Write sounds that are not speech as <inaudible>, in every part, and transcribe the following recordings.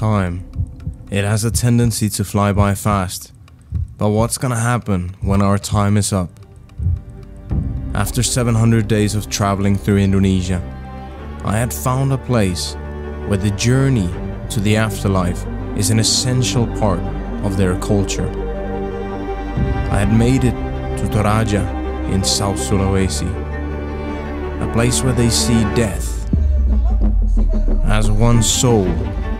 Time. It has a tendency to fly by fast. But what's gonna happen when our time is up? After 700 days of traveling through Indonesia, I had found a place where the journey to the afterlife is an essential part of their culture. I had made it to Toraja in South Sulawesi, a place where they see death as one soul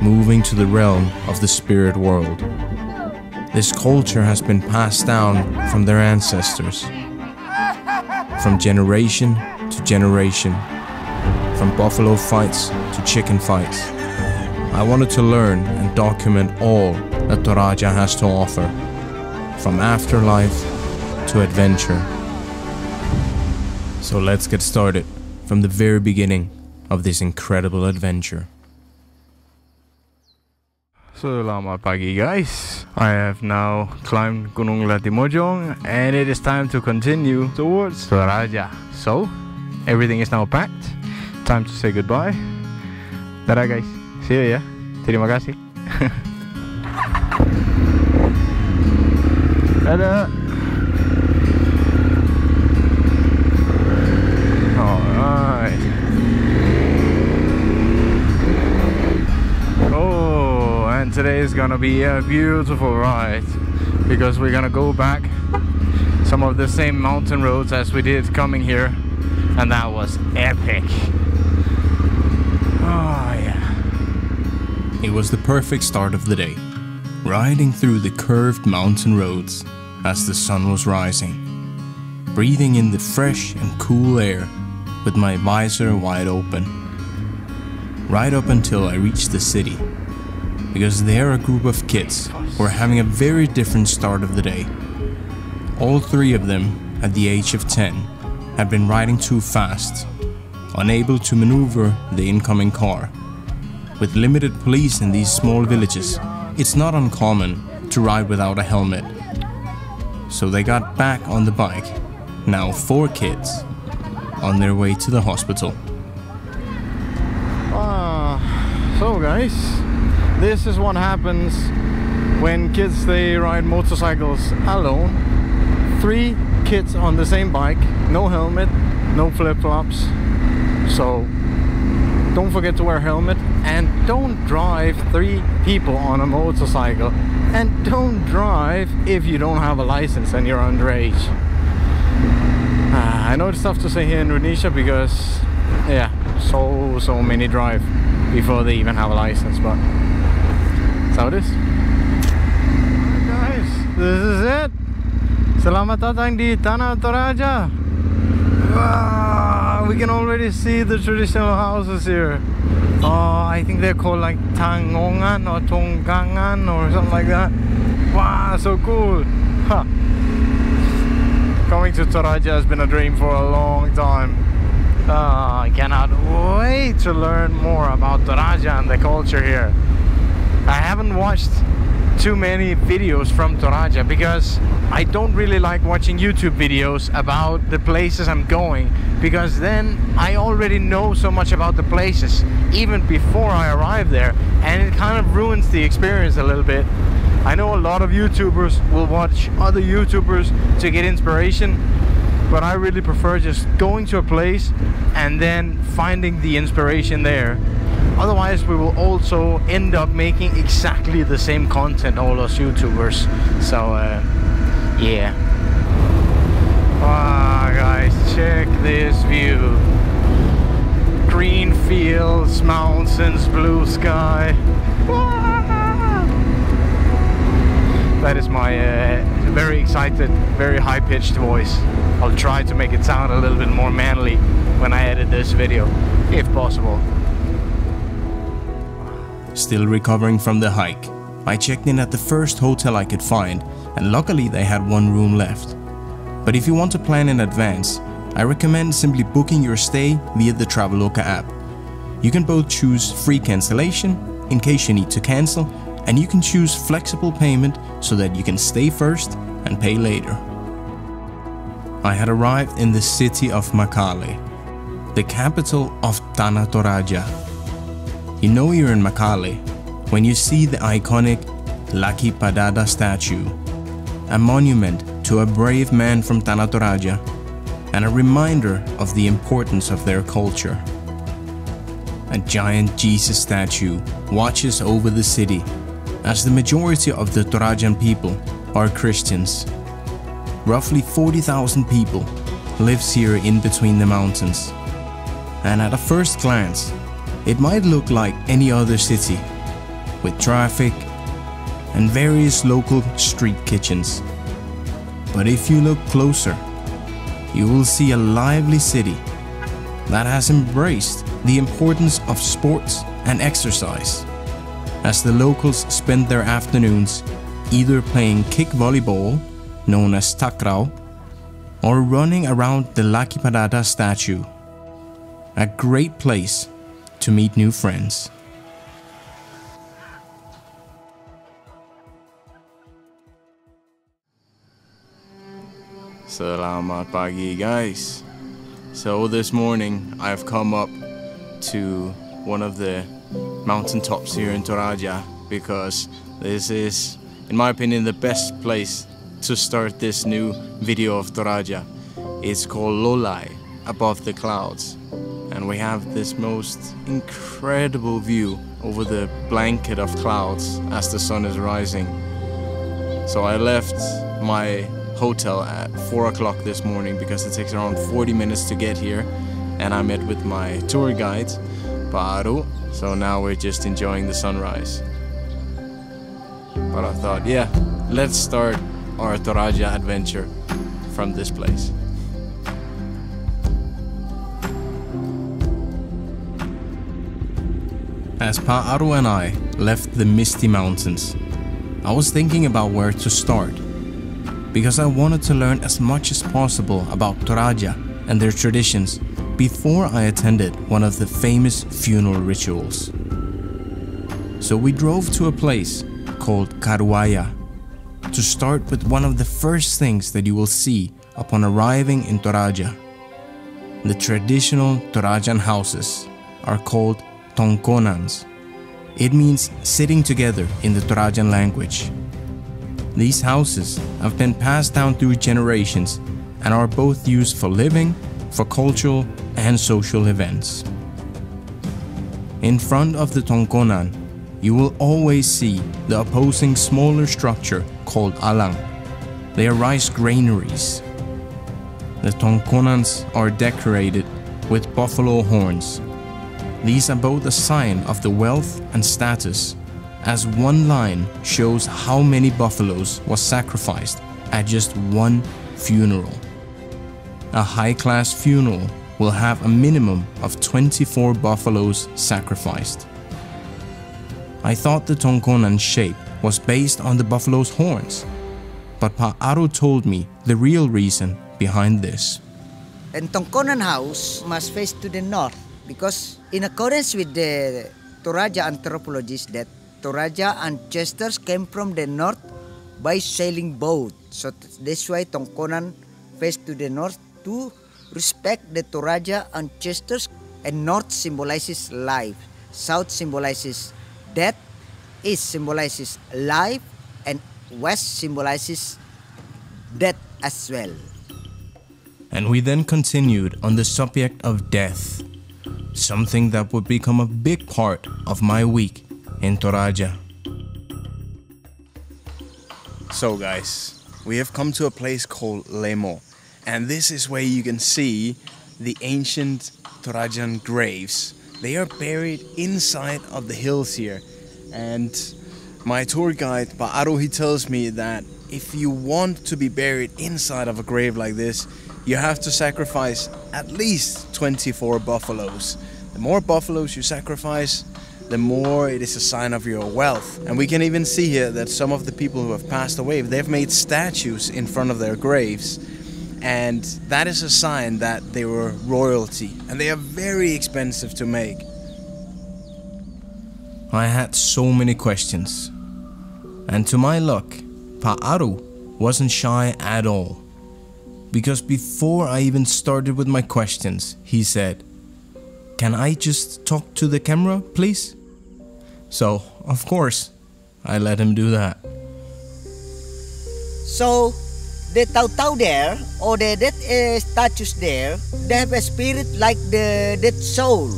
moving to the realm of the spirit world. This culture has been passed down from their ancestors, from generation to generation, from buffalo fights to chicken fights. I wanted to learn and document all that Toraja has to offer, from afterlife to adventure. So let's get started from the very beginning of this incredible adventure. Selamat pagi guys. I have now climbed Gunung Latimojong and it is time to continue towards Toraja. So, everything is now packed. Time to say goodbye. Dadah guys. See you ya. Terima kasih. <laughs> Dadah. Today is gonna be a beautiful ride because we're gonna go back some of the same mountain roads as we did coming here, and that was epic. Oh, yeah. It was the perfect start of the day, riding through the curved mountain roads as the sun was rising, breathing in the fresh and cool air with my visor wide open. Right up until I reached the city, because they're a group of kids who are having a very different start of the day. All three of them, at the age of 10, had been riding too fast, unable to maneuver the incoming car. With limited police in these small villages, it's not uncommon to ride without a helmet. So they got back on the bike, now four kids, on their way to the hospital. Ah, so guys, this is what happens when kids they ride motorcycles alone. Three kids on the same bike, no helmet, no flip-flops. So don't forget to wear a helmet and don't drive three people on a motorcycle and don't drive if you don't have a license and you're underage. Ah, I know it's tough to say here in Indonesia because yeah, so so many drive before they even have a license, but how it is. Guys, this is it. Selamat datang di Tanah Toraja. Wow, we can already see the traditional houses here. Oh, I think they're called like Tangongan or Tonggangan or something like that. Wow, so cool. Huh. Coming to Toraja has been a dream for a long time. Uh, I cannot wait to learn more about Toraja and the culture here. I haven't watched too many videos from Toraja because I don't really like watching YouTube videos about the places I'm going because then I already know so much about the places even before I arrive there and it kind of ruins the experience a little bit. I know a lot of YouTubers will watch other YouTubers to get inspiration but I really prefer just going to a place and then finding the inspiration there. Otherwise, we will also end up making exactly the same content, all us YouTubers. So, uh, yeah. Wow, guys, check this view. Green fields, mountains, blue sky. That is my uh, very excited, very high-pitched voice. I'll try to make it sound a little bit more manly when I edit this video, if possible. Still recovering from the hike, I checked in at the first hotel I could find, and luckily they had one room left. But if you want to plan in advance, I recommend simply booking your stay via the Traveloka app. You can both choose free cancellation in case you need to cancel, and you can choose flexible payment so that you can stay first and pay later. I had arrived in the city of Makale, the capital of Tanah Toraja. You know you're in Makale when you see the iconic Laki Padada statue, a monument to a brave man from Tanah Toraja and a reminder of the importance of their culture. A giant Jesus statue watches over the city as the majority of the Torajan people are Christians. Roughly 40,000 people lives here in between the mountains. And at a first glance, it might look like any other city, with traffic and various local street kitchens. But if you look closer, you will see a lively city that has embraced the importance of sports and exercise, as the locals spend their afternoons either playing kick volleyball, known as takraw, or running around the Laki Padada statue. A great place to meet new friends. Selamat pagi guys. So this morning I've come up to one of the mountain tops here in Toraja because this is in my opinion the best place to start this new video of Toraja. It's called Lolai above the clouds and we have this most incredible view over the blanket of clouds as the sun is rising. So I left my hotel at 4 o'clock this morning because it takes around 40 minutes to get here and I met with my tour guide, Paru. So now we're just enjoying the sunrise. But I thought, yeah, let's start our Toraja adventure from this place. As Pa'aru and I left the misty mountains, I was thinking about where to start because I wanted to learn as much as possible about Toraja and their traditions before I attended one of the famous funeral rituals. So we drove to a place called Karuaya to start with one of the first things that you will see upon arriving in Toraja. The traditional Torajan houses are called tongkonans. It means sitting together in the Torajan language. These houses have been passed down through generations and are both used for living, for cultural and social events. In front of the tongkonan, you will always see the opposing smaller structure called alang. They are rice granaries. The tongkonans are decorated with buffalo horns. These are both a sign of the wealth and status as one line shows how many buffaloes was sacrificed at just one funeral. A high-class funeral will have a minimum of 24 buffaloes sacrificed. I thought the Tongkonan shape was based on the buffalo's horns, but Pa'aru told me the real reason behind this. And Tongkonan house must face to the north because in accordance with the Toraja anthropologists that Toraja ancestors came from the north by sailing boat. So that's why Tongkonan faced to the north to respect the Toraja ancestors and north symbolizes life, south symbolizes death, east symbolizes life and west symbolizes death as well. And we then continued on the subject of death, something that would become a big part of my week in Toraja. So guys, we have come to a place called Lemo and this is where you can see the ancient Torajan graves. They are buried inside of the hills here and my tour guide Pa'aru he tells me that if you want to be buried inside of a grave like this you have to sacrifice at least 24 buffaloes. The more buffaloes you sacrifice, the more it is a sign of your wealth. And we can even see here that some of the people who have passed away, they've made statues in front of their graves. And that is a sign that they were royalty. And they are very expensive to make. I had so many questions. And to my luck, Pa'aru wasn't shy at all. Because before I even started with my questions, he said, Can I just talk to the camera, please? So, of course, I let him do that. So, the Tau Tau there, or the dead uh, statues there, they have a spirit like the dead soul.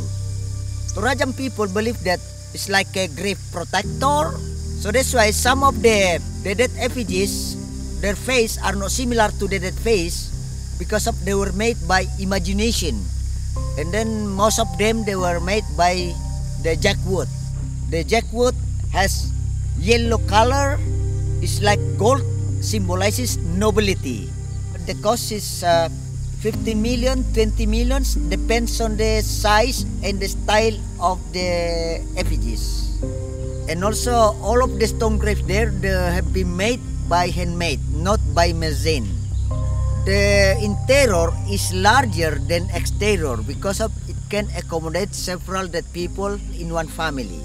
Torajan people believe that it's like a grave protector. So that's why some of the, the dead effigies, their face are not similar to the dead face because of they were made by imagination. And then most of them they were made by the jackwood. The jackwood has yellow color, it's like gold, symbolizes nobility. The cost is uh, 50 million, 20 millions, depends on the size and the style of the effigies. And also, all of the stone graves there they have been made by handmade, not by mezzanine. The interior is larger than exterior because of it can accommodate several dead people in one family.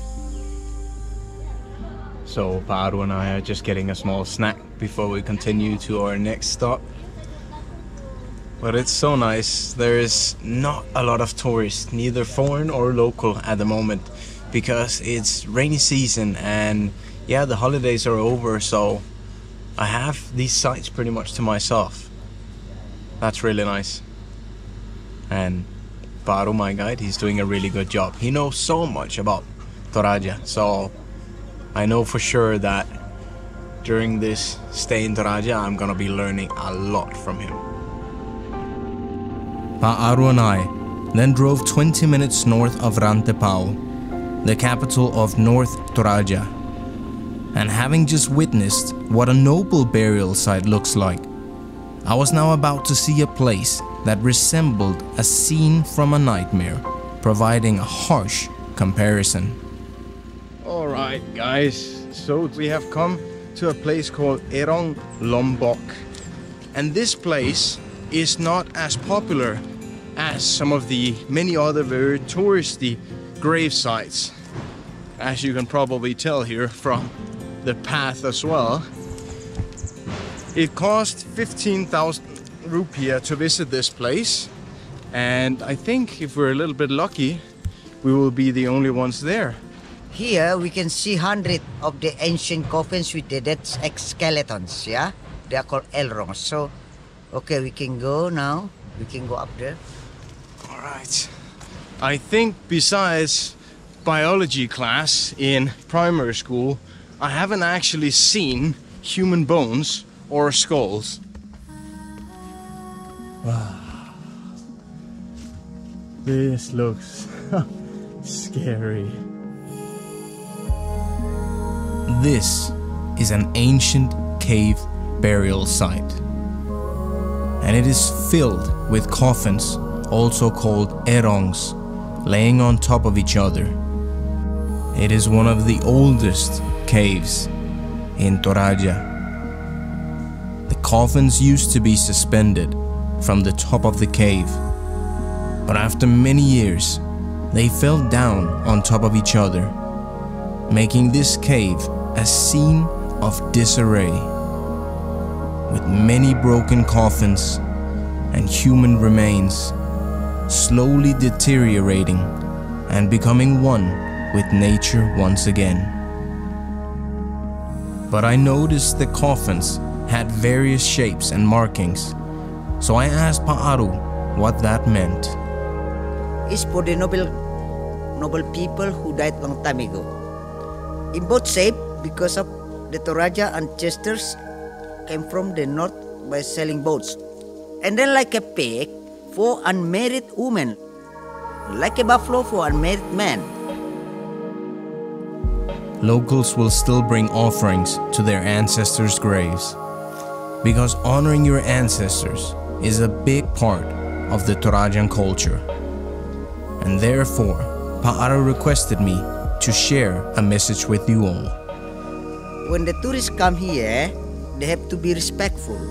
So, Paru and I are just getting a small snack before we continue to our next stop. But it's so nice. There is not a lot of tourists, neither foreign or local at the moment, because it's rainy season and yeah, the holidays are over, so I have these sites pretty much to myself. That's really nice. And Paru, my guide, he's doing a really good job. He knows so much about Toraja, so I know for sure that during this stay in Toraja, I'm gonna be learning a lot from him. Pa'aru and I then drove 20 minutes north of Rantepao, the capital of North Toraja. And having just witnessed what a noble burial site looks like, I was now about to see a place that resembled a scene from a nightmare, providing a harsh comparison. Alright guys, so we have come to a place called Erong Lombok. And this place is not as popular as some of the many other very touristy grave sites. As you can probably tell here from the path as well. It cost 15,000 rupiah to visit this place. And I think if we're a little bit lucky, we will be the only ones there. Here we can see hundred of the ancient coffins with the dead skeletons, yeah? They are called erongs. So, okay, we can go now. We can go up there. All right. I think besides biology class in primary school, I haven't actually seen human bones or skulls. Wow. This looks <laughs> scary. This is an ancient cave burial site. And it is filled with coffins, also called erongs, laying on top of each other. It is one of the oldest caves in Toraja. The coffins used to be suspended from the top of the cave, but after many years, they fell down on top of each other, making this cave a scene of disarray, with many broken coffins and human remains slowly deteriorating and becoming one with nature once again. But I noticed the coffins had various shapes and markings, so I asked Pa'aru what that meant. It's for the noble, noble people who died long time ago. In both shape, because of the Toraja ancestors came from the north by sailing boats. And then like a pig for unmarried women, like a buffalo for unmarried men. Locals will still bring offerings to their ancestors' graves because honoring your ancestors is a big part of the Torajan culture. And therefore, Pa'ara requested me to share a message with you all. When the tourists come here, they have to be respectful.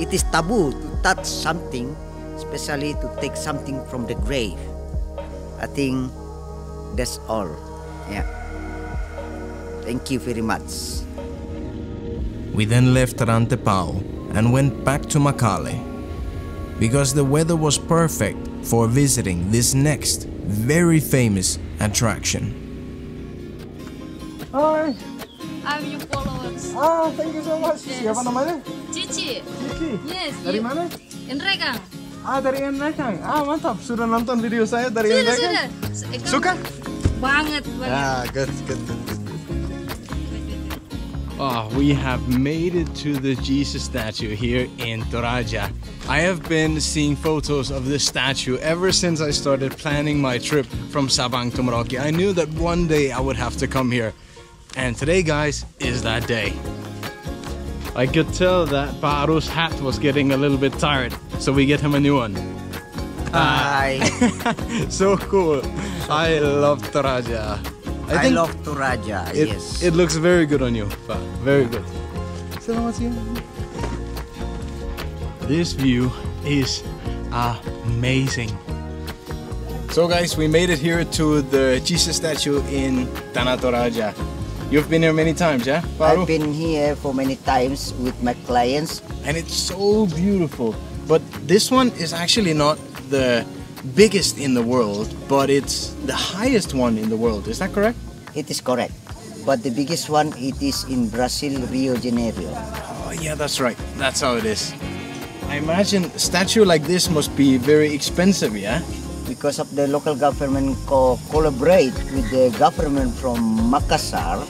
It is taboo to touch something, especially to take something from the grave. I think that's all. Yeah. Thank you very much. We then left Rantepao and went back to Makale because the weather was perfect for visiting this next very famous attraction. Hi. I'm your followers. Ah, thank you so much. Yes. Siapa namanya? Cici. Cici. Yes. Dari you- mana? Enrekang. Ah, dari Enrekang. Ah, mantap. Sudah nonton video saya dari Sudah, Enrekang? sudah. S- eh, Suka? Banget, banget. Ah, good, good. Oh, we have made it to the Jesus statue here in Toraja. I have been seeing photos of this statue ever since I started planning my trip from Sabang to Merauke. I knew that one day I would have to come here. And today, guys, is that day. I could tell that Baru's hat was getting a little bit tired, so we get him a new one. Hi. <laughs> so cool. I love Toraja. I, love Toraja. It, yes. it looks very good on you. Pa. Very good. This view is amazing. So guys, we made it here to the Jesus statue in Tanah Toraja. You've been here many times, yeah? Paru? I've been here for many times with my clients. and it's so beautiful. But this one is actually not the biggest in the world, but it's the highest one in the world. Is that correct? It is correct. But the biggest one, it is in Brazil, Rio de Janeiro. Oh yeah, that's right. That's how it is. I imagine a statue like this must be very expensive, yeah? Because of the local government co- collaborate with the government from Makassar,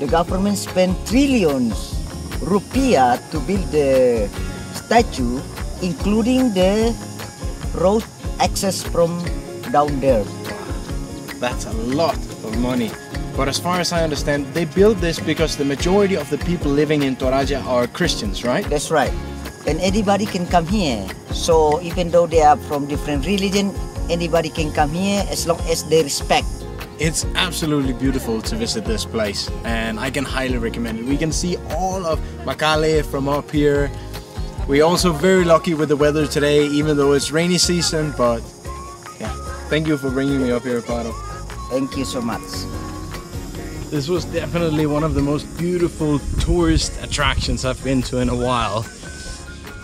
the government spent trillions rupiah to build the statue, including the road access from down there. That's a lot of money. But as far as I understand, they built this because the majority of the people living in Toraja are Christians, right? That's right. And anybody can come here. So even though they are from different religion, anybody can come here as long as they respect. It's absolutely beautiful to visit this place, and I can highly recommend it. We can see all of Makale from up here. We're also very lucky with the weather today, even though it's rainy season. But yeah, thank you for bringing me up here, Paro. Thank you so much. This was definitely one of the most beautiful tourist attractions I've been to in a while.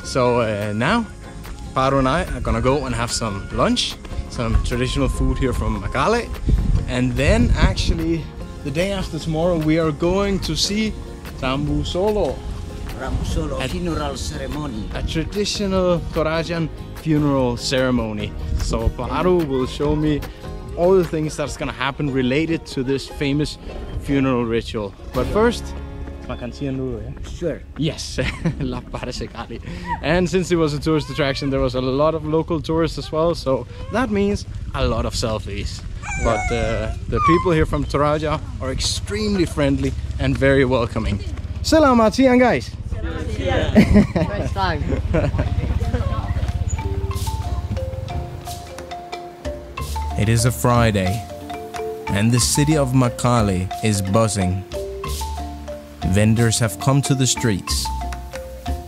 So uh, now, Paro and I are gonna go and have some lunch, some traditional food here from Makale, and then actually the day after tomorrow we are going to see Rambu Solo, Rambu Solo At- funeral ceremony. a traditional Torajan funeral ceremony. So Paro will show me all the things that's gonna happen related to this famous funeral ritual. But first, makan siang dulu ya. Sure. Yes, <laughs> La Parasekali. And since it was a tourist attraction, there was a lot of local tourists as well, so that means a lot of selfies. But uh, the people here from Toraja are extremely friendly and very welcoming. Selamat siang guys! It is a Friday, and the city of Makale is buzzing. Vendors have come to the streets,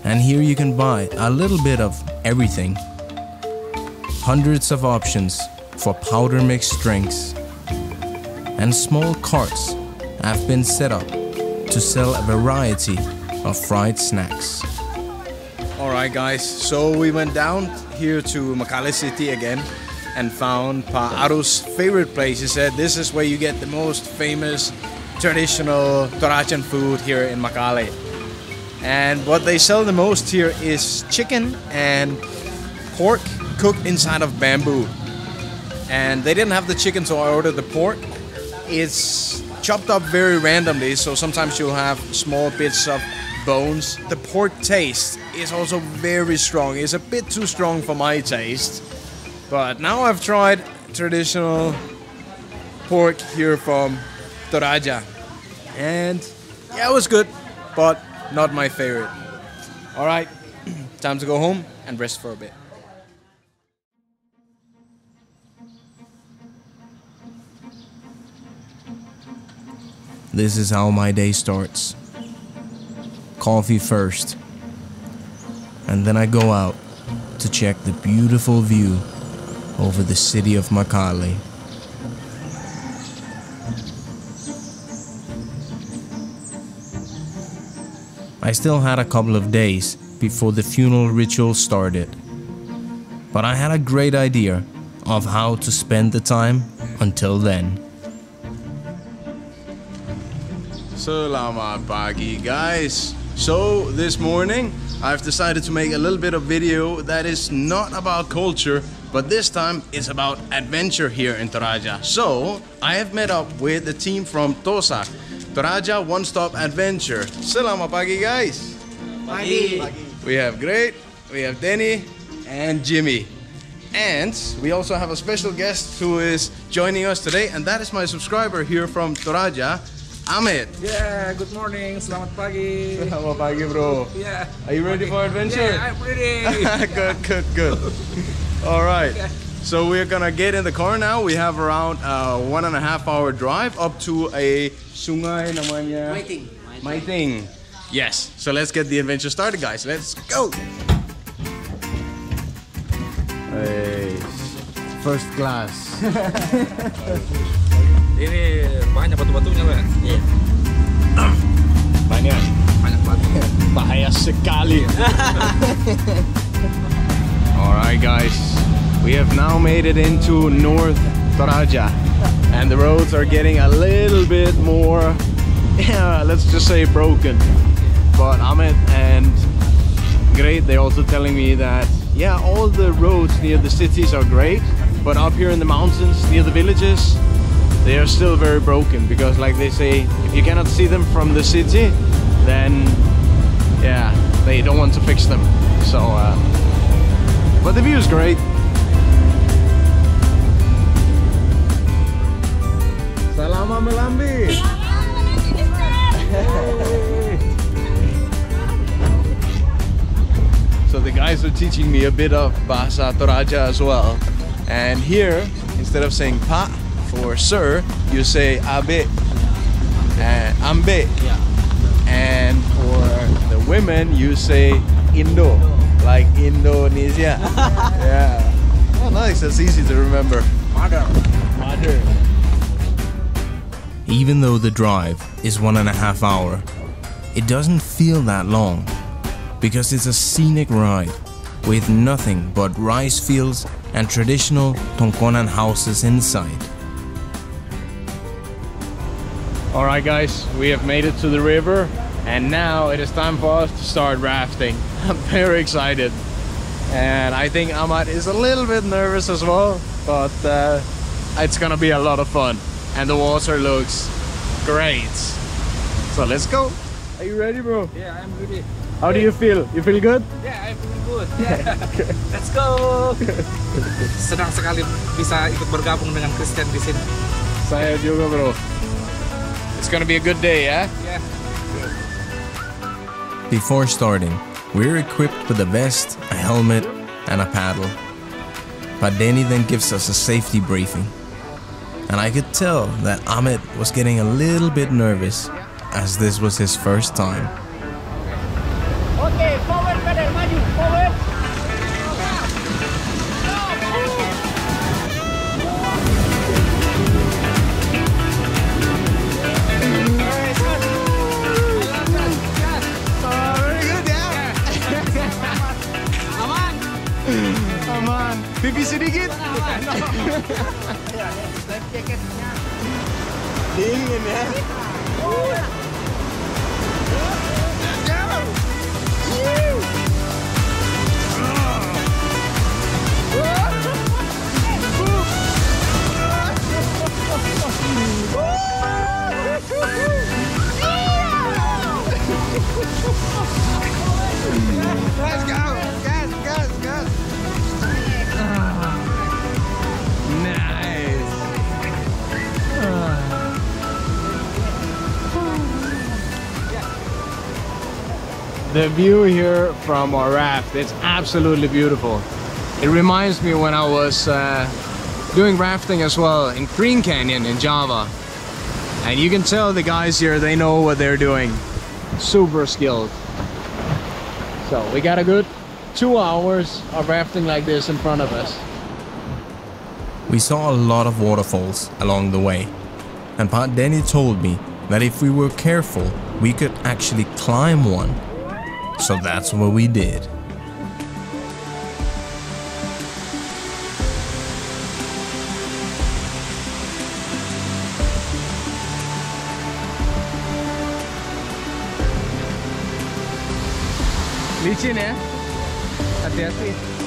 and here you can buy a little bit of everything. Hundreds of options for powder mixed drinks, and small carts have been set up to sell a variety of fried snacks. Alright guys, so we went down here to Makale City again and found Pa Aru's favorite place. He said this is where you get the most famous traditional Torajan food here in Makale. And what they sell the most here is chicken and pork cooked inside of bamboo. And they didn't have the chicken, so I ordered the pork. It's chopped up very randomly, so sometimes you'll have small bits of bones. The pork taste is also very strong. It's a bit too strong for my taste. But now I've tried traditional pork here from Toraja. And yeah, it was good, but not my favorite. Alright, <clears throat> time to go home and rest for a bit. This is how my day starts. Coffee first. And then I go out to check the beautiful view over the city of Makale. I still had a couple of days before the funeral ritual started. But I had a great idea of how to spend the time until then. Selamat pagi, guys. So, this morning, I've decided to make a little bit of video that is not about culture, but this time it's about adventure here in Toraja. So, I have met up with the team from Tosa, Toraja One Stop Adventure. Selamat pagi, guys. Pagi. We have Great, we have Denny, and Jimmy. And we also have a special guest who is joining us today, and that is my subscriber here from Toraja, Amit. Yeah, good morning. Selamat pagi. Selamat pagi, bro. Yeah. Are you ready for adventure? Yeah, I'm ready. <laughs> good, good, good. All right. So we're gonna get in the car now. We have around uh, one and a half hour drive up to a sungai namanya Waiting. Maiting. Yes. So let's get the adventure started, guys. Let's go. Hey, first class. <laughs> Ini banyak batu-batunya loh ya. Iya. Banyak. Banyak batu. Bahaya sekali. <laughs> All right, guys. We have now made it into North Toraja, and the roads are getting a little bit more, yeah, <laughs> let's just say broken. But Ahmed and Great, they're also telling me that, yeah, all the roads near the cities are great, but up here in the mountains near the villages, they are still very broken because, like they say, if you cannot see them from the city, then yeah, they don't want to fix them. So, uh, but the view is great. Salama Melambi. So the guys are teaching me a bit of Bahasa Toraja as well. And here, instead of saying pa for sir, you say abe and ambe. And for the women, you say Indo, like Indonesia. <laughs> yeah. Oh, nice. That's easy to remember. Mother. Mother. Even though the drive is one and a half hour, it doesn't feel that long because it's a scenic ride with nothing but rice fields and traditional Tongkonan houses inside. All right, guys, we have made it to the river, and now it is time for us to start rafting. <laughs> I'm very excited, and I think Ahmad is a little bit nervous as well, but uh, it's gonna be a lot of fun, and the water looks great. So let's go. Are you ready, bro? Yeah, I'm ready. How do you feel? You feel good? Yeah, I feel good. <laughs> Yeah. Let's go. <laughs> Senang sekali bisa ikut bergabung dengan Kristian di sini. Saya juga, bro. It's gonna be a good day, yeah? Yeah. Before starting, we're equipped with a vest, a helmet, and a paddle. But Danny then gives us a safety briefing. And I could tell that Ahmed was getting a little bit nervous as this was his first time. Okay, Aman. Pipi sedikit. Dingin ya. Let's go. The view here from our raft, it's absolutely beautiful. It reminds me when I was uh, doing rafting as well in Green Canyon in Java. And you can tell the guys here, they know what they're doing. Super skilled. So we got a good two hours of rafting like this in front of us. We saw a lot of waterfalls along the way, and Pat Denny told me that if we were careful, we could actually climb one. So that's what we did. licin ya hati-hati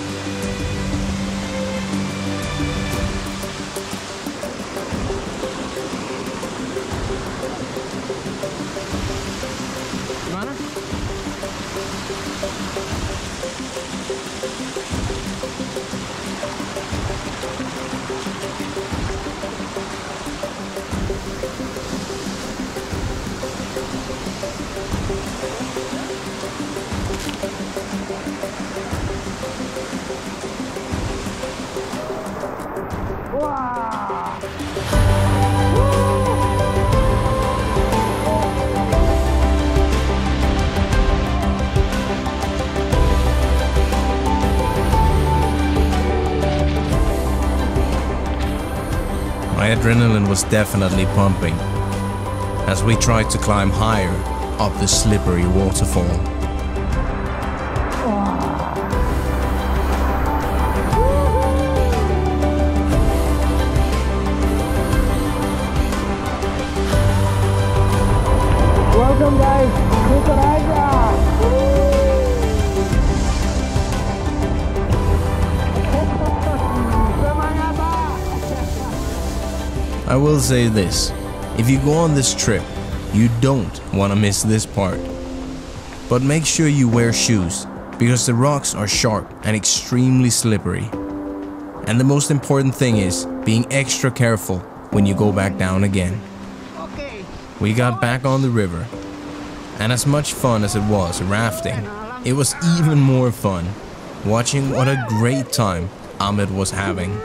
adrenaline was definitely pumping as we tried to climb higher up the slippery waterfall. Will say this if you go on this trip, you don't want to miss this part. But make sure you wear shoes because the rocks are sharp and extremely slippery. And the most important thing is being extra careful when you go back down again. We got back on the river, and as much fun as it was rafting, it was even more fun watching what a great time Ahmed was having.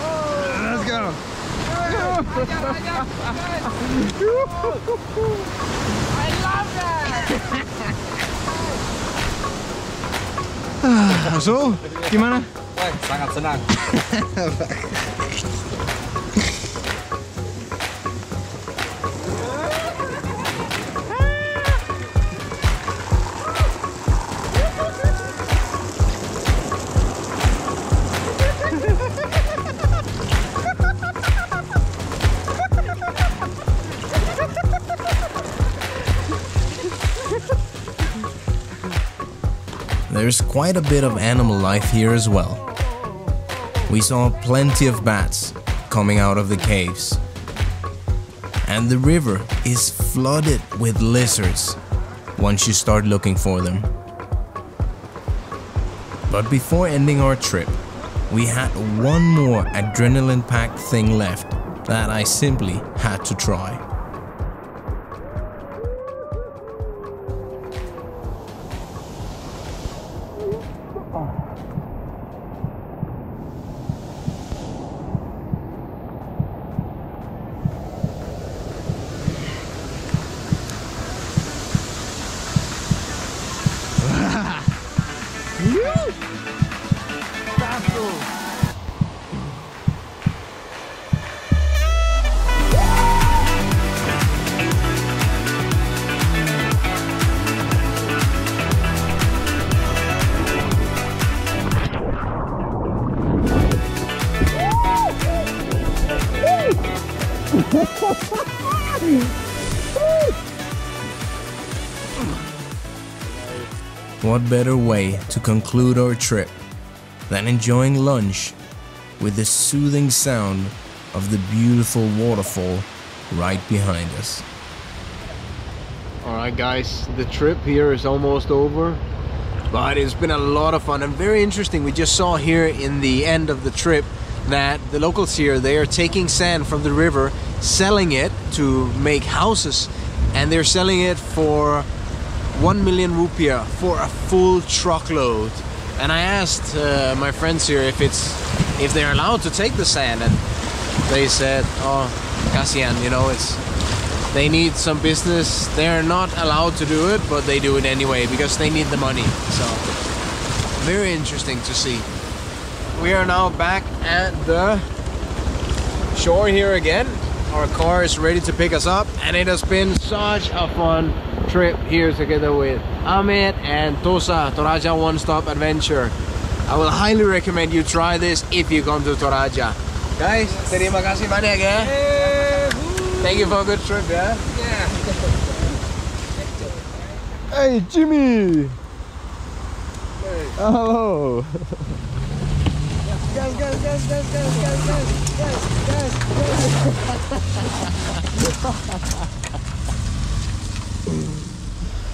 Let's go. Ah, So, gimana? Wah, sangat senang. <laughs> quite a bit of animal life here as well. We saw plenty of bats coming out of the caves. And the river is flooded with lizards once you start looking for them. But before ending our trip, we had one more adrenaline packed thing left that I simply had to try. What better way to conclude our trip than enjoying lunch with the soothing sound of the beautiful waterfall right behind us? Alright guys, the trip here is almost over. But it's been a lot of fun and very interesting. We just saw here in the end of the trip that the locals here they are taking sand from the river, selling it to make houses, and they're selling it for 1 million rupiah for a full truckload. And I asked uh, my friends here if it's if they're allowed to take the sand and they said, "Oh, kasian, you know, it's they need some business. They're not allowed to do it, but they do it anyway because they need the money." So, very interesting to see. We are now back at the shore here again. Our car is ready to pick us up, and it has been such a fun trip here together with Ahmed and Tosa, Toraja One Stop Adventure. I will highly recommend you try this if you come to Toraja. Guys, terima kasih banyak ya. Thank you for a good trip ya. Hey Jimmy, Hey. Hello. Gas, gas, gas, gas, gas, gas, gas, gas, gas.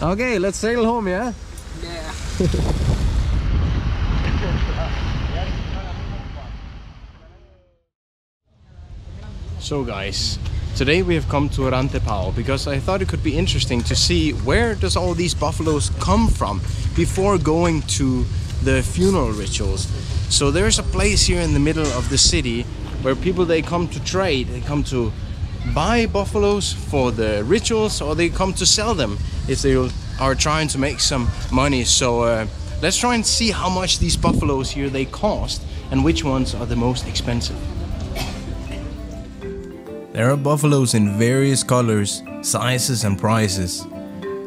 Okay, let's sail home, yeah? Yeah. <laughs> So guys, today we have come to Rantepao because I thought it could be interesting to see where does all these buffaloes come from before going to the funeral rituals. So there's a place here in the middle of the city where people they come to trade, they come to buy buffaloes for the rituals or they come to sell them if they are trying to make some money. So uh, let's try and see how much these buffaloes here they cost and which ones are the most expensive. There are buffaloes in various colors, sizes, and prices.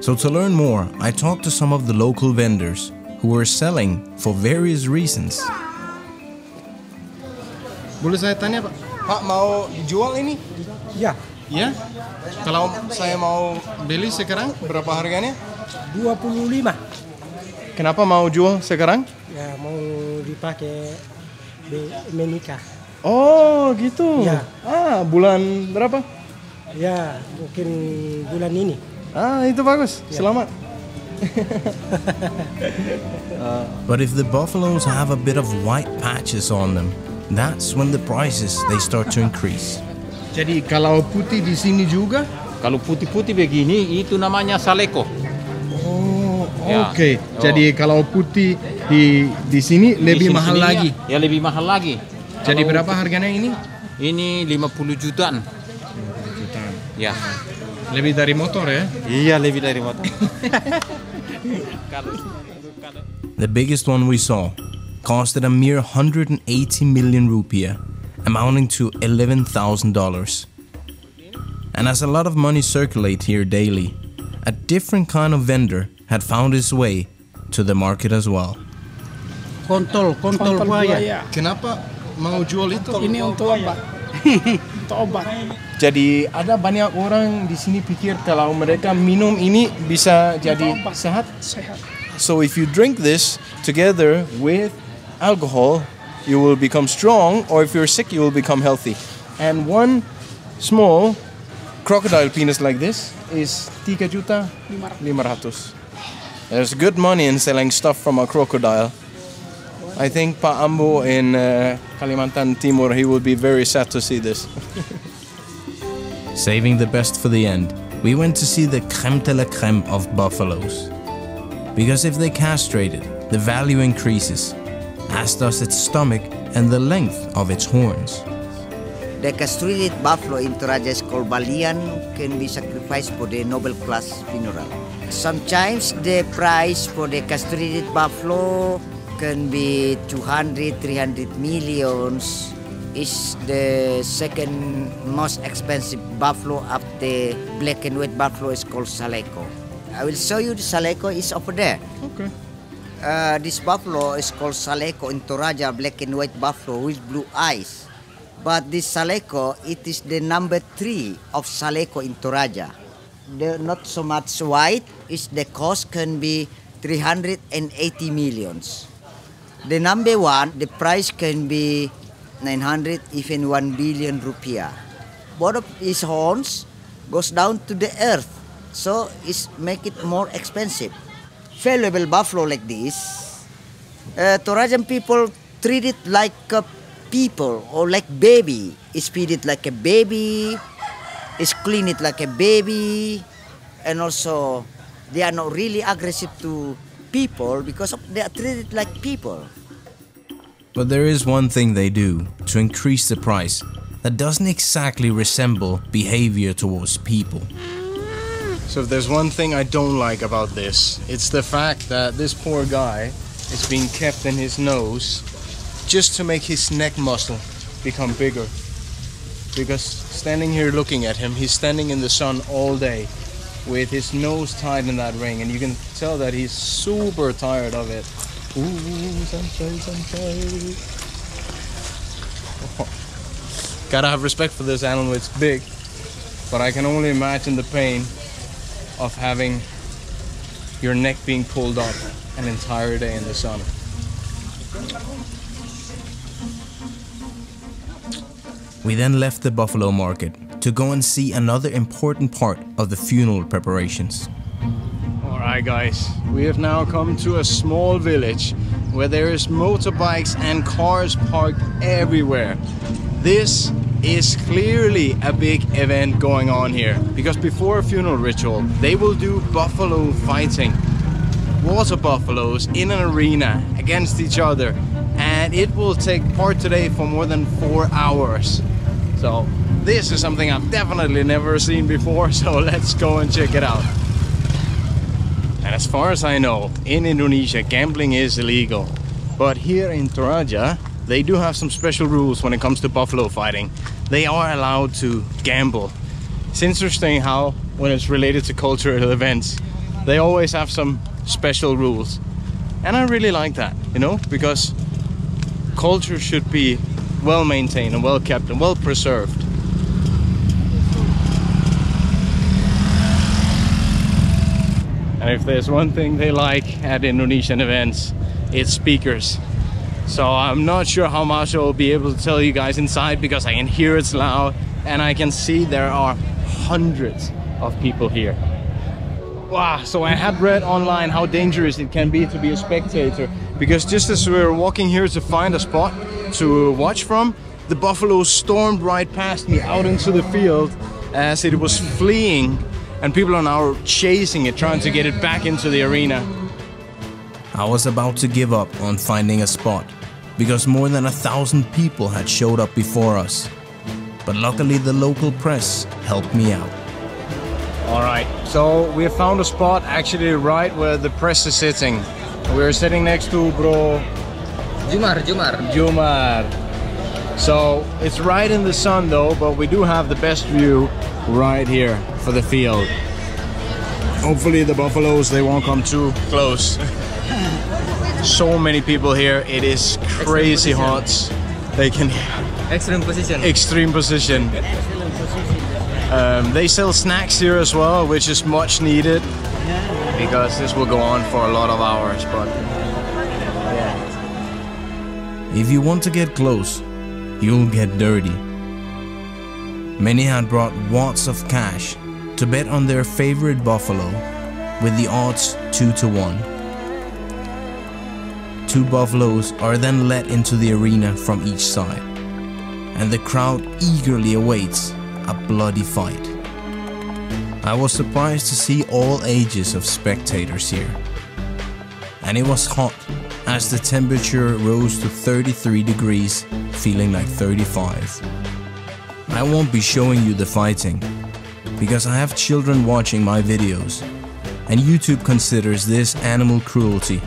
So, to learn more, I talked to some of the local vendors who were selling for various reasons. Boleh saya tanya, Pak? Pak mau dijual ini? Ya, Ya. Kalau saya mau beli sekarang, berapa harganya? 25. Kenapa mau jual sekarang? Ya, mau dipakai di menikah. Oh, gitu. Ya. Ah, bulan berapa? Ya, mungkin bulan ini. Ah, itu bagus. Selamat. <laughs> but if the buffaloes have a bit of white patches on them, that's when the prices they start to increase. Jadi kalau putih di sini juga? Kalau putih-putih begini itu namanya saleko. Oh, Ya. oke. Oh. Jadi kalau putih di di sini lebih Di mahal sini-sini lagi. Ya, ya lebih mahal lagi. Jadi Kalau berapa harganya ini? Ini 50 jutaan. Ya. Lebih dari motor ya? Iya, lebih dari motor. <laughs> The biggest one we saw costed a mere 180 million rupiah, amounting to $11,000. And as a lot of money circulate here daily, a different kind of vendor had found his way to the market as well. Kontol, kontol, buaya. Kenapa mau jual itu? Ini untuk obat. <laughs> untuk obat. Jadi ada banyak orang di sini pikir kalau mereka minum ini bisa jadi sehat. Sehat. So if you drink this together with alcohol, you will become strong, or if you're sick, you will become healthy. And one small crocodile penis like this is 3 juta 500. There's good money in selling stuff from a crocodile. I think Pa Ambo in uh, Kalimantan Timur, he will be very sad to see this. <laughs> Saving the best for the end, we went to see the creme de la creme of buffaloes. Because if they castrated, the value increases, as does its stomach and the length of its horns. The castrated buffalo in Toraja is called Balian can be sacrificed for the noble class funeral. Sometimes the price for the castrated buffalo can be 200, 300 millions. Is the second most expensive buffalo after black and white buffalo is called Saleko. I will show you the Saleko is over there. Okay. Uh, this buffalo is called Saleko in Toraja, black and white buffalo with blue eyes. But this Saleko, it is the number three of Saleko in Toraja. The not so much white, is the cost can be 380 millions. The number one, the price can be 900, even 1 billion rupiah. Both of his horns goes down to the earth, so it's make it more expensive valuable buffalo like this, uh, Torajan people treat it like a people or like baby. Is feed it like a baby, is clean it like a baby, and also they are not really aggressive to people because they are treated like people. But there is one thing they do to increase the price that doesn't exactly resemble behavior towards people. So if there's one thing I don't like about this, it's the fact that this poor guy is being kept in his nose just to make his neck muscle become bigger. Because standing here looking at him, he's standing in the sun all day with his nose tied in that ring, and you can tell that he's super tired of it. Ooh, sunshine, sunshine. <laughs> Gotta have respect for this animal, it's big. But I can only imagine the pain of having your neck being pulled up an entire day in the sun. We then left the buffalo market to go and see another important part of the funeral preparations. Alright guys, we have now come to a small village where there is motorbikes and cars parked everywhere. This is clearly a big event going on here because before a funeral ritual they will do buffalo fighting. Water buffaloes in an arena against each other and it will take part today for more than four hours. So this is something I've definitely never seen before <laughs> so let's go and check it out. And as far as I know, in Indonesia, gambling is illegal. But here in Toraja, they do have some special rules when it comes to buffalo fighting. They are allowed to gamble. It's interesting how, when it's related to cultural events, they always have some special rules. And I really like that, you know, because culture should be well maintained and well kept and well preserved. And if there's one thing they like at Indonesian events, it's speakers. So I'm not sure how much I will be able to tell you guys inside because I can hear it's loud and I can see there are hundreds of people here. Wow, so I had read online how dangerous it can be to be a spectator because just as we were walking here to find a spot to watch from, the buffalo stormed right past me out into the field as it was fleeing and people are now chasing it, trying to get it back into the arena. I was about to give up on finding a spot because more than a thousand people had showed up before us. But luckily, the local press helped me out. All right, so we have found a spot actually right where the press is sitting. We're sitting next to bro Jumar, Jumar. Jumar. So it's right in the sun though, but we do have the best view right here for the field. Hopefully the buffaloes, they won't come too close. <laughs> so many people here, it is crazy hot. They can Extreme position. extreme position. Um, they sell snacks here as well, which is much needed because this will go on for a lot of hours. But If you want to get close, you'll get dirty. Many had brought wads of cash to bet on their favorite buffalo with the odds 2 to 1. Two buffaloes are then led into the arena from each side, and the crowd eagerly awaits a bloody fight. I was surprised to see all ages of spectators here. And it was hot as the temperature rose to 33 degrees, feeling like 35. I won't be showing you the fighting because I have children watching my videos and YouTube considers this animal cruelty.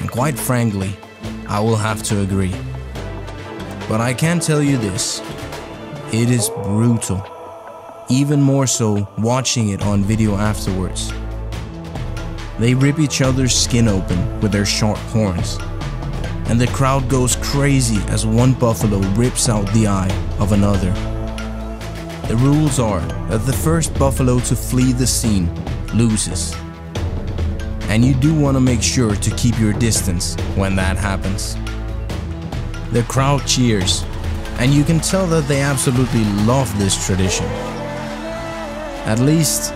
And quite frankly, I will have to agree. But I can tell you this it is brutal. Even more so watching it on video afterwards. They rip each other's skin open with their sharp horns. And the crowd goes crazy as one buffalo rips out the eye of another. The rules are that the first buffalo to flee the scene loses. And you do want to make sure to keep your distance when that happens. The crowd cheers, and you can tell that they absolutely love this tradition. At least,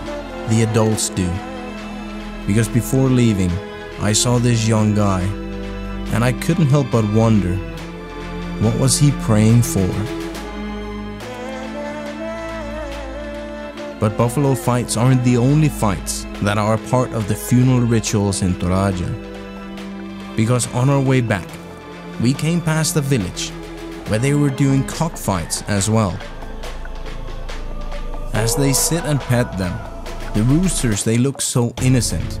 the adults do. Because before leaving, I saw this young guy, and I couldn't help but wonder what was he praying for? But buffalo fights aren't the only fights that are part of the funeral rituals in Toraja. Because on our way back, we came past a village where they were doing cockfights as well. As they sit and pet them, the roosters they look so innocent.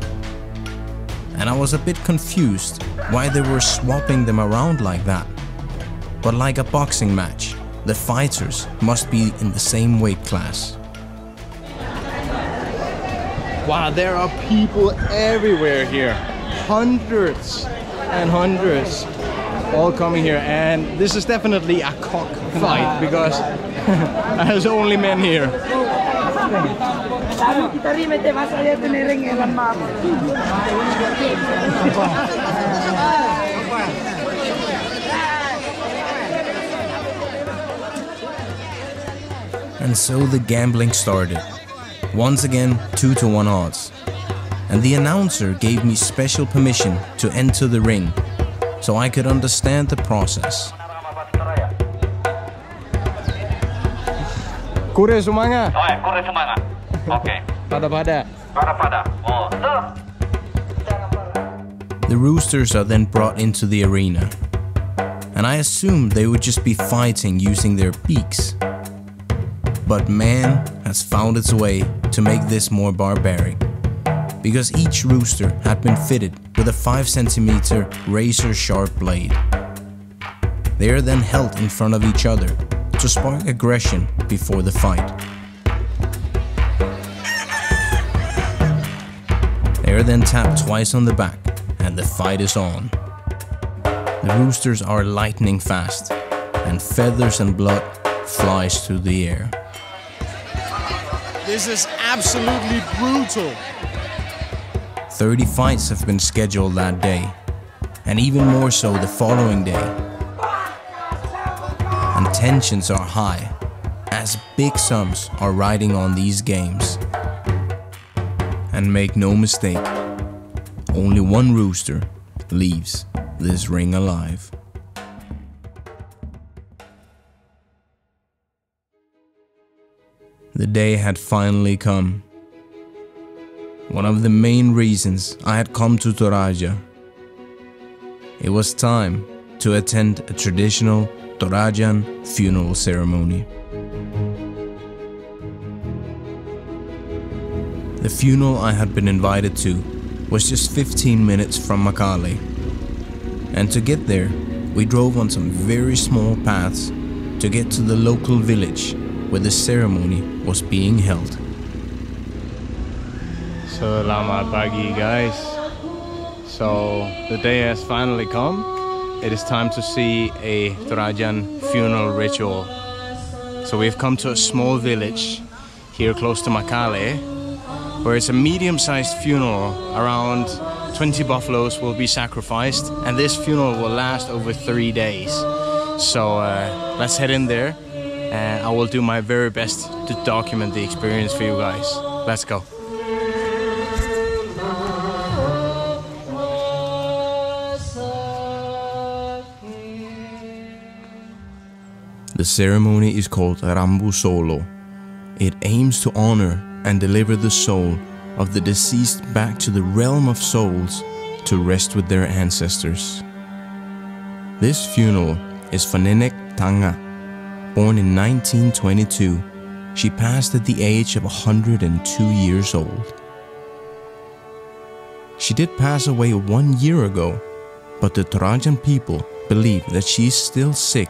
And I was a bit confused why they were swapping them around like that. But like a boxing match, the fighters must be in the same weight class. Wow, there are people everywhere here. Hundreds and hundreds all coming here and this is definitely a cock fight because <laughs> there's only men here. And so the gambling started. Once again, 2 to 1 odds. And the announcer gave me special permission to enter the ring so I could understand the process. Kure sumanga. Oh, Oke, kure semangat. Oke. Pada-pada. <laughs> Pada-pada. Oh, tuh. The roosters are then brought into the arena. And I assumed they would just be fighting using their beaks. But man has found its way to make this more barbaric. Because each rooster had been fitted with a 5 centimeter razor sharp blade. They are then held in front of each other to spark aggression before the fight. They are then tapped twice on the back and the fight is on. The roosters are lightning fast and feathers and blood flies through the air. This is absolutely brutal. 30 fights have been scheduled that day, and even more so the following day. And tensions are high, as big sums are riding on these games. And make no mistake, only one rooster leaves this ring alive. The day had finally come. One of the main reasons I had come to Toraja. It was time to attend a traditional Torajan funeral ceremony. The funeral I had been invited to was just 15 minutes from Makale. And to get there, we drove on some very small paths to get to the local village where the ceremony was being held. Pagi, guys. So the day has finally come. It is time to see a Torajan funeral ritual. So we've come to a small village here close to Makale, where it's a medium-sized funeral. Around 20 buffaloes will be sacrificed, and this funeral will last over three days. So uh, let's head in there, and I will do my very best to document the experience for you guys. Let's go. The ceremony is called Rambu Solo. It aims to honor and deliver the soul of the deceased back to the realm of souls to rest with their ancestors. This funeral is for Tanga. Born in 1922, she passed at the age of 102 years old. She did pass away one year ago, but the Torajan people believe that she is still sick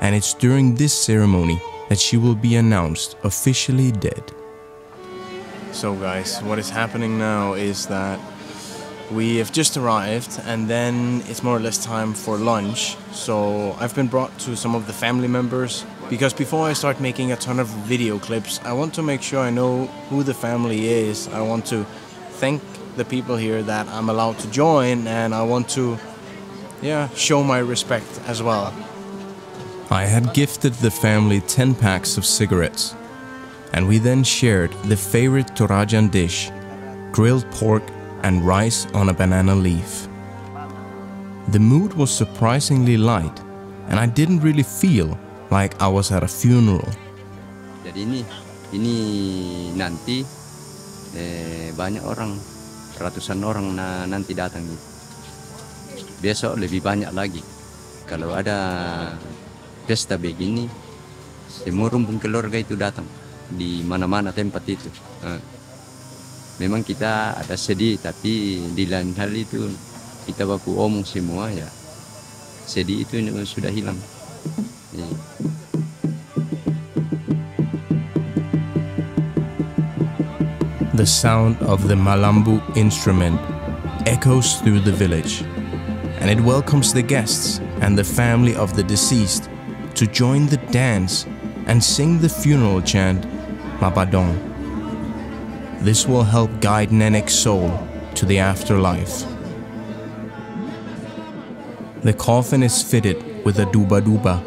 and it's during this ceremony that she will be announced officially dead. So, guys, what is happening now is that we have just arrived, and then it's more or less time for lunch. So, I've been brought to some of the family members because before I start making a ton of video clips, I want to make sure I know who the family is. I want to thank the people here that I'm allowed to join, and I want to, yeah, show my respect as well. I had gifted the family 10 packs of cigarettes, and we then shared the favorite Torajan dish grilled pork and rice on a banana leaf. The mood was surprisingly light, and I didn't really feel like I was at a funeral. Jadi ini ini nanti eh, banyak orang ratusan orang na, nanti datang. Besok lebih banyak lagi. Kalau ada pesta begini, semua rumpun keluarga itu datang di mana-mana tempat itu. Nah, memang kita ada sedih, tapi di lain hal itu kita baku omong semua ya. Sedih itu sudah hilang. Ya. The sound of the malambu instrument echoes through the village, and it welcomes the guests and the family of the deceased to join the dance and sing the funeral chant Mabadong. This will help guide Nenek's soul to the afterlife. The coffin is fitted with a duba duba,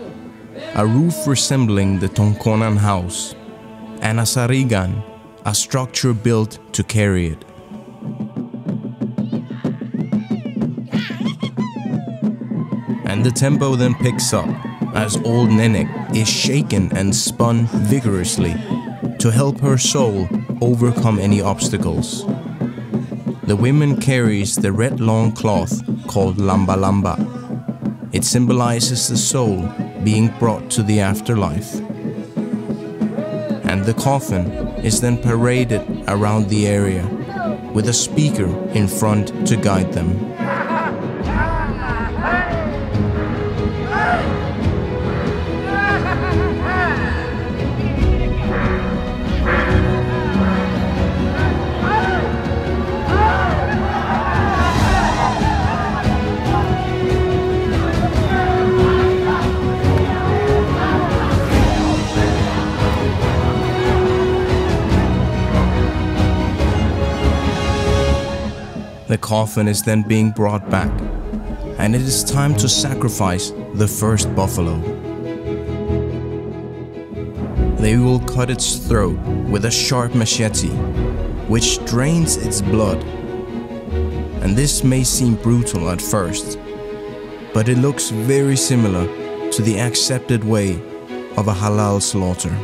a roof resembling the Tongkonan house and a sarigan, a structure built to carry it. And the tempo then picks up as old Nenek is shaken and spun vigorously to help her soul overcome any obstacles. The woman carries the red long cloth called lamba lamba. It symbolizes the soul being brought to the afterlife. And the coffin is then paraded around the area with a speaker in front to guide them. Coffin is then being brought back, and it is time to sacrifice the first buffalo. They will cut its throat with a sharp machete, which drains its blood. And this may seem brutal at first, but it looks very similar to the accepted way of a halal slaughter.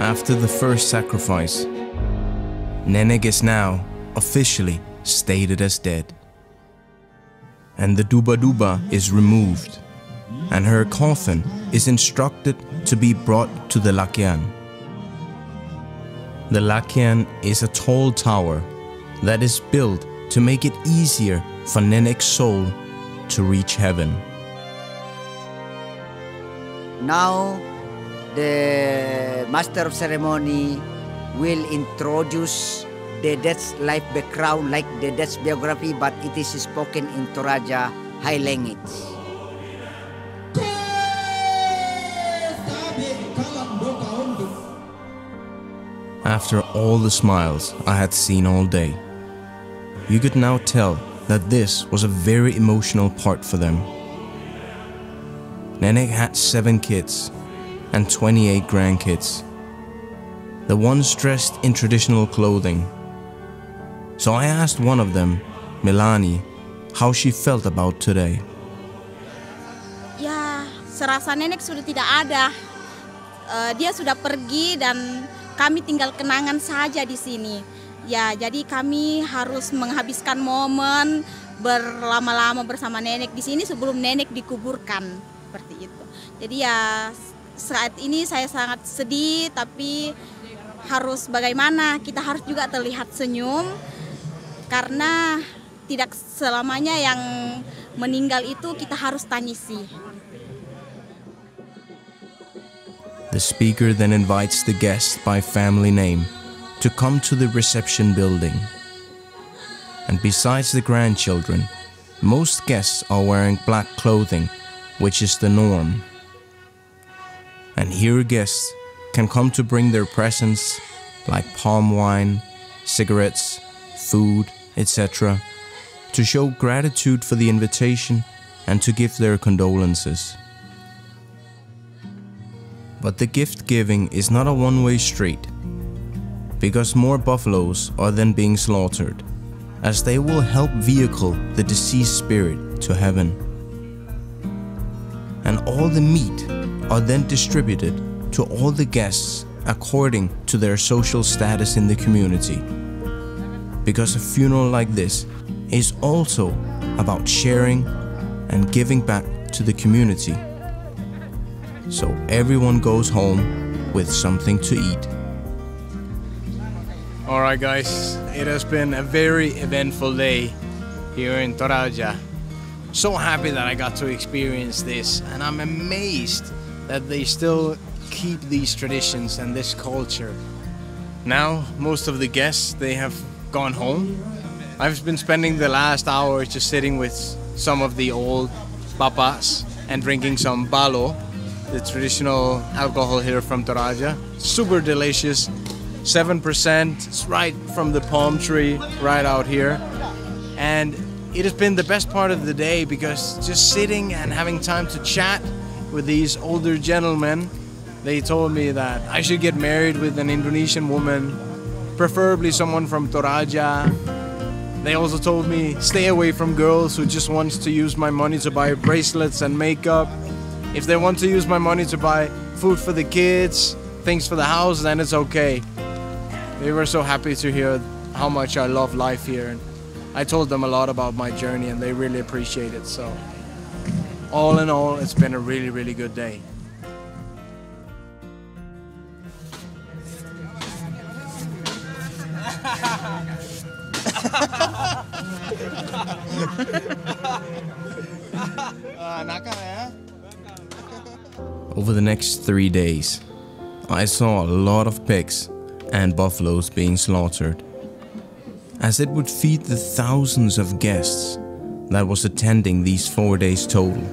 After the first sacrifice, Nenek is now officially stated as dead. And the Duba Duba is removed, and her coffin is instructed to be brought to the Lakian. The Lakian is a tall tower that is built to make it easier for Nenek's soul to reach heaven. Now, the master of ceremony will introduce the death's life background like the death's biography, but it is spoken in Toraja High language. After all the smiles I had seen all day, you could now tell that this was a very emotional part for them. Nenek had seven kids and 28 grandkids. The ones dressed in traditional clothing. So I asked one of them, Milani, how she felt about today. Ya, serasa nenek sudah tidak ada. Eh, dia sudah pergi dan kami tinggal kenangan saja di sini. Ya, jadi kami harus menghabiskan momen berlama-lama bersama nenek di sini sebelum nenek dikuburkan seperti itu. Jadi ya saat ini saya sangat sedih tapi harus bagaimana kita harus juga terlihat senyum karena tidak selamanya yang meninggal itu kita harus tangisi. The speaker then invites the guests by family name to come to the reception building. And besides the grandchildren, most guests are wearing black clothing, which is the norm. And here guests can come to bring their presents like palm wine, cigarettes, food, etc., to show gratitude for the invitation and to give their condolences. But the gift giving is not a one way street, because more buffaloes are then being slaughtered, as they will help vehicle the deceased spirit to heaven. And all the meat are then distributed to all the guests according to their social status in the community. Because a funeral like this is also about sharing and giving back to the community. So everyone goes home with something to eat. Alright, guys, it has been a very eventful day here in Toraja. So happy that I got to experience this, and I'm amazed that they still keep these traditions and this culture. Now, most of the guests they have gone home. I've been spending the last hour just sitting with some of the old papas and drinking some balo, the traditional alcohol here from Toraja. Super delicious. 7%, it's right from the palm tree right out here. And it has been the best part of the day because just sitting and having time to chat with these older gentlemen, they told me that I should get married with an Indonesian woman, preferably someone from Toraja. They also told me stay away from girls who just wants to use my money to buy bracelets and makeup. If they want to use my money to buy food for the kids, things for the house, then it's okay. They were so happy to hear how much I love life here. And I told them a lot about my journey and they really appreciate it. So, all in all, it's been a really, really good day. <laughs> Over the next three days, I saw a lot of pigs and buffaloes being slaughtered, as it would feed the thousands of guests that was attending these four days total.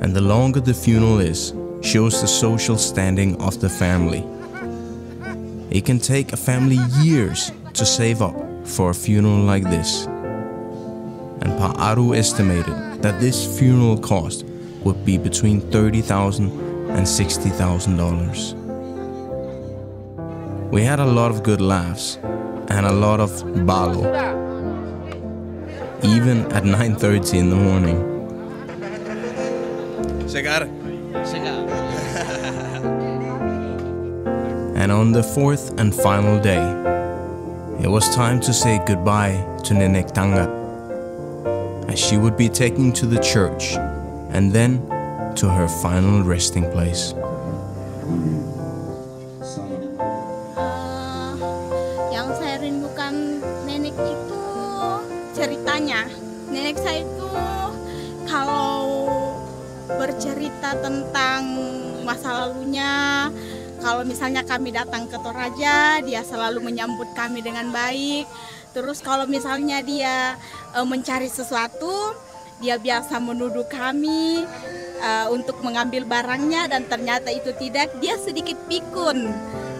And the longer the funeral is, shows the social standing of the family. It can take a family years to save up for a funeral like this. And Pa'aru estimated that this funeral cost would be between $30,000 and $60,000. We had a lot of good laughs and a lot of balo, even at 9.30 in the morning. Chegar. And on the fourth and final day, it was time to say goodbye to Nenek Tangat, as she would be taken to the church and then to her final resting place. Eh, itu ceritanya. Nenek saya itu kalau bercerita tentang masa lalunya, kalau misalnya kami datang ke Toraja, dia selalu menyambut kami dengan baik. Terus kalau misalnya dia eh, mencari sesuatu, dia biasa menuduh kami eh, untuk mengambil barangnya dan ternyata itu tidak, dia sedikit pikun.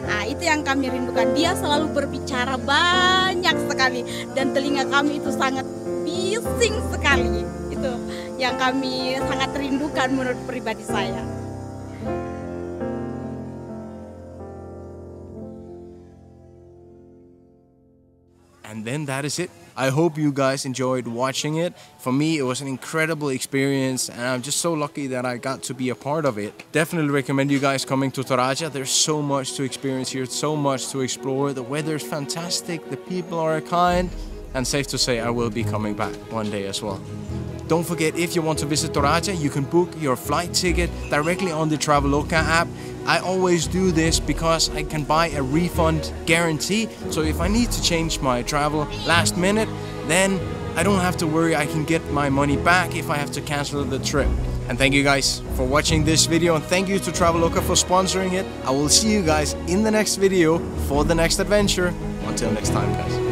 Nah, itu yang kami rindukan. Dia selalu berbicara banyak sekali dan telinga kami itu sangat bising sekali. Itu yang kami sangat rindukan menurut pribadi saya. And then that is it. I hope you guys enjoyed watching it. For me, it was an incredible experience, and I'm just so lucky that I got to be a part of it. Definitely recommend you guys coming to Toraja. There's so much to experience here, so much to explore. The weather is fantastic, the people are kind, and safe to say, I will be coming back one day as well. Don't forget, if you want to visit Toraja, you can book your flight ticket directly on the Traveloka app. I always do this because I can buy a refund guarantee. So if I need to change my travel last minute, then I don't have to worry. I can get my money back if I have to cancel the trip. And thank you guys for watching this video and thank you to Traveloka for sponsoring it. I will see you guys in the next video for the next adventure. Until next time, guys.